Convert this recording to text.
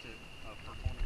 to uh, perform